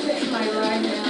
Take my right hand.